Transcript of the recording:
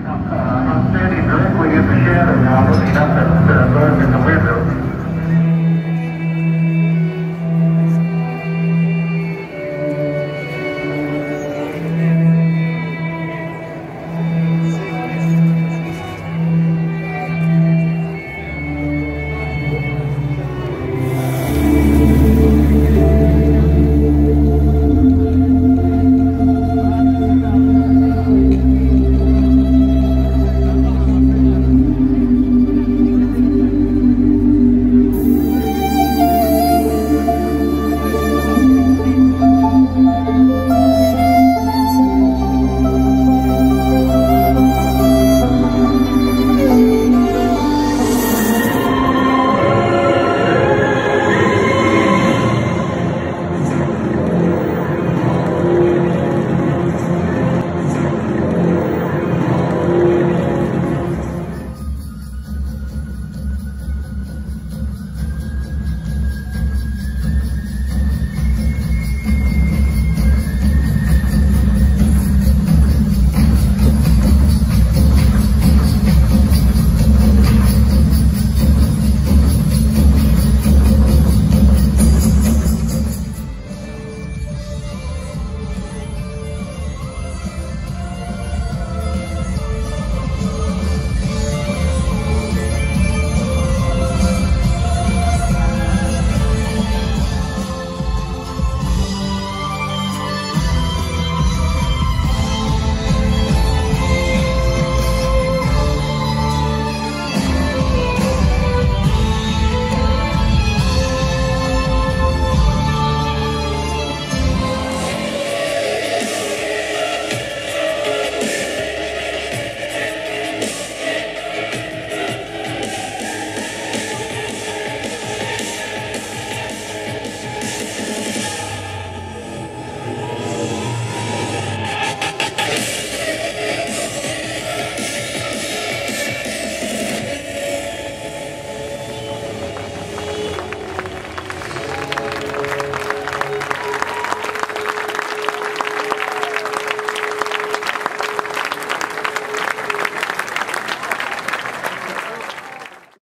Uh, I'm standing directly in the shadow now, looking up at